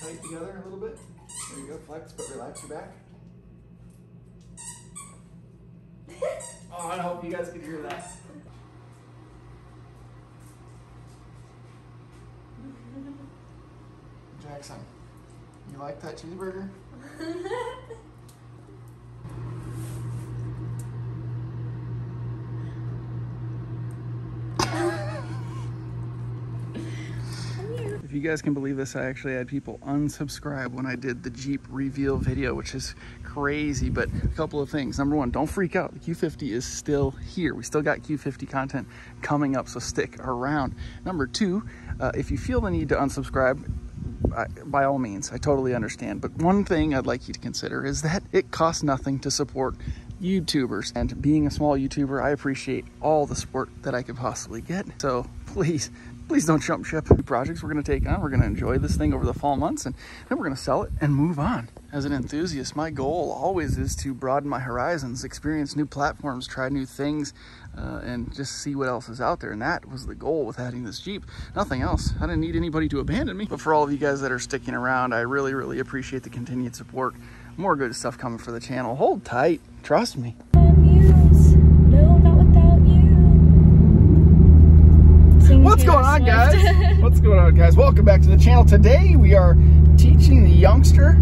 tight together a little bit. There you go, flex, but relax your back. Oh, I hope you guys can hear that. Jackson, you like that cheeseburger? you guys can believe this, I actually had people unsubscribe when I did the Jeep reveal video, which is crazy, but a couple of things. Number one, don't freak out. The Q50 is still here. We still got Q50 content coming up, so stick around. Number two, uh, if you feel the need to unsubscribe, I, by all means, I totally understand. But one thing I'd like you to consider is that it costs nothing to support YouTubers. And being a small YouTuber, I appreciate all the support that I could possibly get. So please please don't jump ship. Projects we're gonna take on, we're gonna enjoy this thing over the fall months and then we're gonna sell it and move on. As an enthusiast, my goal always is to broaden my horizons, experience new platforms, try new things, uh, and just see what else is out there. And that was the goal with adding this Jeep. Nothing else. I didn't need anybody to abandon me. But for all of you guys that are sticking around, I really, really appreciate the continued support. More good stuff coming for the channel. Hold tight. Trust me. What's going on, guys? What's going on, guys? Welcome back to the channel. Today, we are teaching the youngster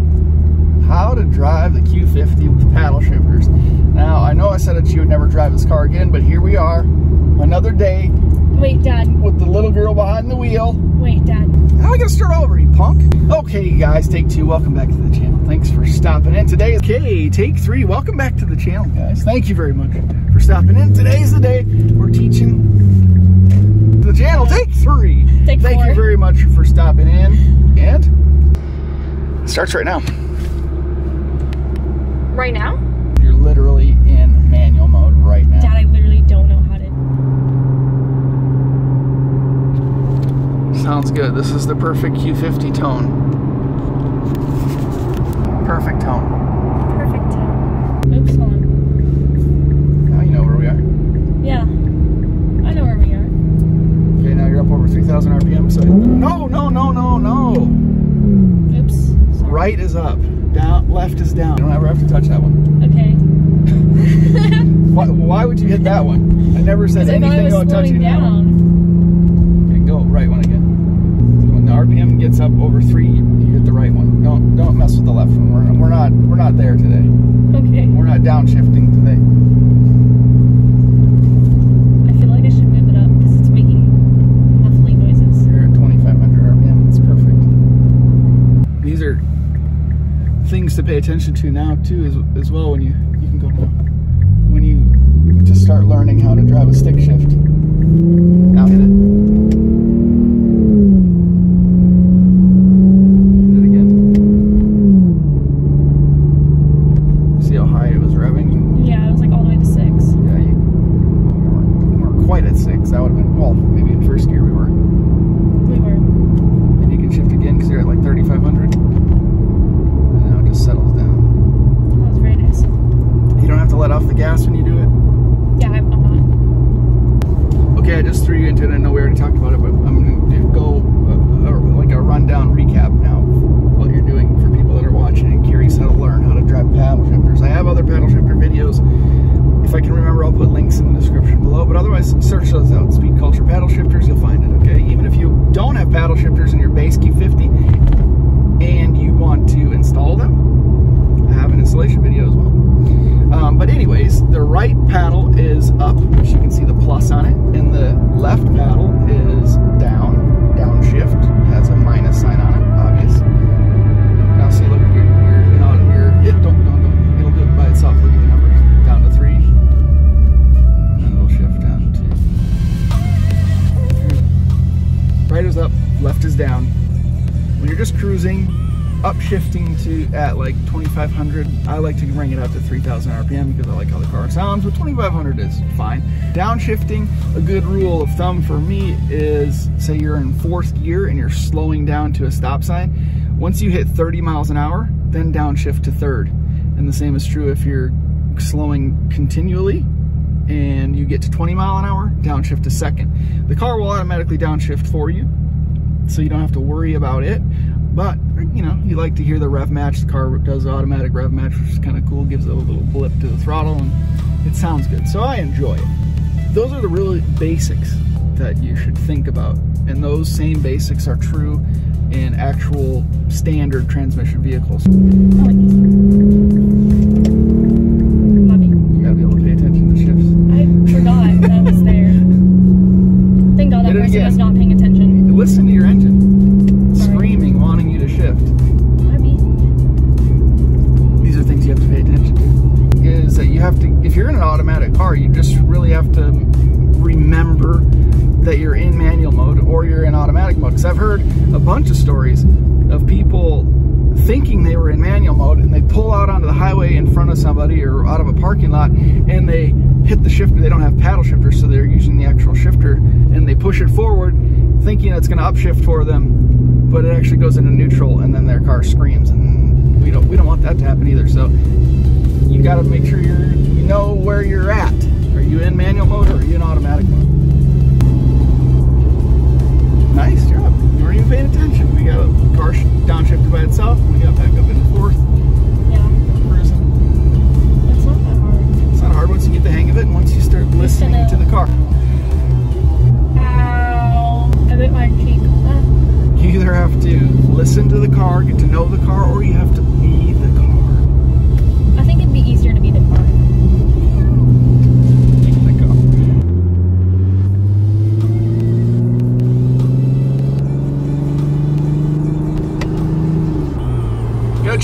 how to drive the Q50 with paddle shifters. Now, I know I said that you would never drive this car again, but here we are, another day. Wait, Dad. With the little girl behind the wheel. Wait, Dad. How are we gonna start over, you punk? Okay, guys, take two. Welcome back to the channel. Thanks for stopping in. Today, okay, take three. Welcome back to the channel, guys. Thank you very much for stopping in. Today's the day we're teaching the channel. Take three. Take Thank four. you very much for stopping in. And it starts right now. Right now? You're literally in manual mode right now. Dad, I literally don't know how to. Sounds good. This is the perfect Q50 tone. Perfect tone. Perfect. Oops, hold on. Now you know where we are. Yeah. I know where we are. Okay, now you're up over 3,000 RPM. So no, no, no. Oops. Sorry. Right is up. Down, left is down. You don't ever have to touch that one. Okay. Why, why would you hit that one? I never said anything about touching slowing that one. down. Okay, go right one again. When the RPM gets up over three, you hit the right one. Don't don't mess with the left one. We're, we're not we're not there today. Okay. We're not downshifting today. I feel like I should move it up because it's making muffly noises. You're at 2,500 RPM. It's perfect. These are things to pay attention to now too, as, as well. When you you can go now. When you just start learning how to drive a stick shift. Now hit it. Up, left is down. When you're just cruising, upshifting to at like 2500 I like to bring it up to 3000 RPM because I like how the car sounds but 2500 is fine. Downshifting a good rule of thumb for me is say you're in fourth gear and you're slowing down to a stop sign once you hit 30 miles an hour then downshift to third. And the same is true if you're slowing continually and you get to 20 mile an hour downshift to second. The car will automatically downshift for you so you don't have to worry about it. But, you know, you like to hear the rev match. The car does automatic rev match, which is kind of cool. Gives a little blip to the throttle and it sounds good. So I enjoy it. Those are the really basics that you should think about. And those same basics are true in actual standard transmission vehicles. Front of somebody or out of a parking lot and they hit the shifter. They don't have paddle shifters, so they're using the actual shifter and they push it forward thinking it's going to upshift for them, but it actually goes into neutral and then their car screams. And we don't we don't want that to happen either. So you got to make sure you're you know where you're at. Are you in manual mode or are you in automatic mode?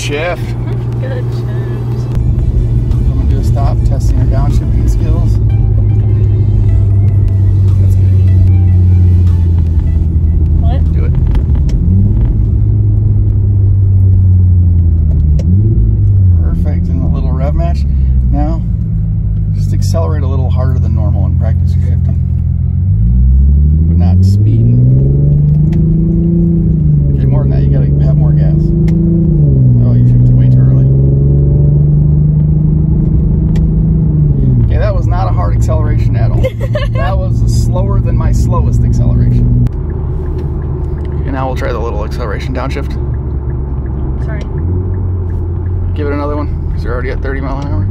Good acceleration downshift. Sorry. Give it another one, because you're already at 30 mile an hour.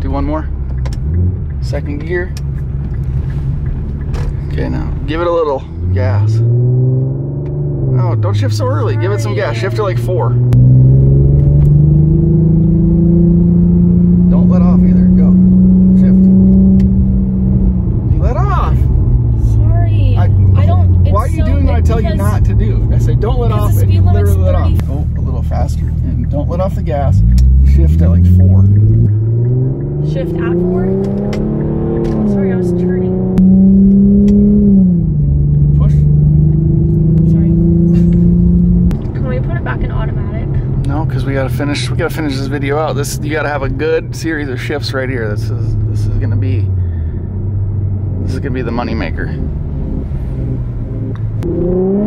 Do one more. Second gear. Okay, now give it a little gas. Oh, don't shift so early. Give it some gas. Shift to like four. Don't let off either. Go. Shift. You let off. Sorry. I, don't. It's Why are you so doing what I big tell you because- not to do? I say don't let Because off, the and you speed limit's literally let off. 30. Go a little faster, and don't let off the gas. Shift at like four. Shift at four. Sorry, I was turning. Push. Sorry. Can we put it back in automatic? No, because we gotta finish. We gotta finish this video out. This you gotta have a good series of shifts right here. This is this is gonna be this is gonna be the money maker.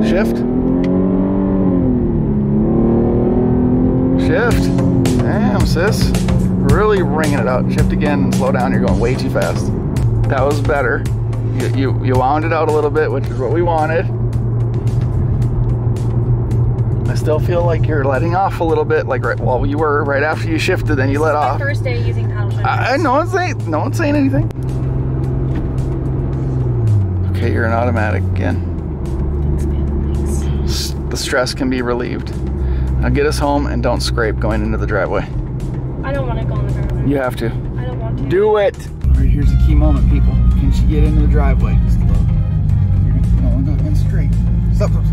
Shift. Shift. Damn, sis. Really ringing it out. Shift again and slow down. You're going way too fast. That was better. You, you, you wound it out a little bit, which is what we wanted. I still feel like you're letting off a little bit, like right well you were right after you shifted, then you let off. first day using paddle shifters. I, I- no one's saying no one's saying anything. Okay, you're an automatic again. Thanks, man. Thanks. The stress can be relieved. Now get us home and don't scrape going into the driveway. I don't want to go on the driveway. You have to. I don't want to. Do it. All right, here's a key moment, people. Can she get into the driveway? Just look. You're gonna, go in straight. Stop, stop, stop.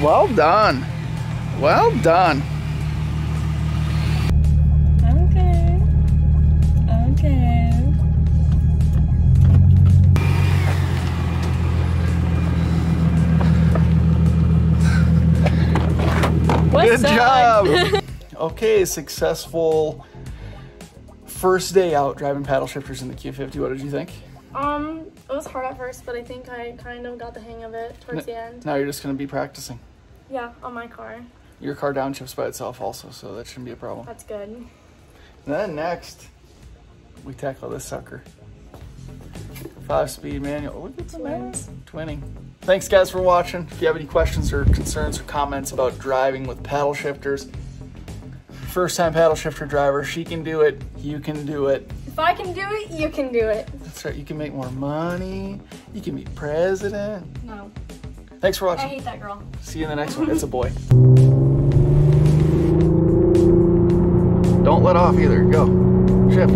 Well done. Well done. Okay. Okay. What's Good up? job. okay, successful First day out driving paddle shifters in the Q50. What did you think? Um, it was hard at first, but I think I kind of got the hang of it towards the end. Now you're just going to be practicing. Yeah, on my car. Your car downshifts by itself also, so that shouldn't be a problem. That's good. And then next, we tackle this sucker. Five speed manual. Look at Twins. Twinning. Thanks guys for watching. If you have any questions or concerns or comments about driving with paddle shifters, first time paddle shifter driver, she can do it, you can do it. If I can do it, you can do it. That's right, you can make more money, you can be president. No. Thanks for watching. I hate that girl. See you in the next one. It's a boy. Don't let off either. Go. Shift.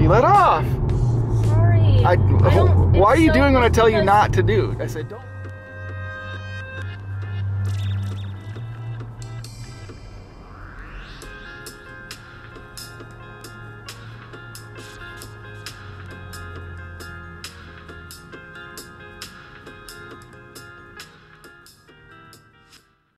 You let off. Sorry. I, don't- why are you doing what I tell you not to do? I said don't.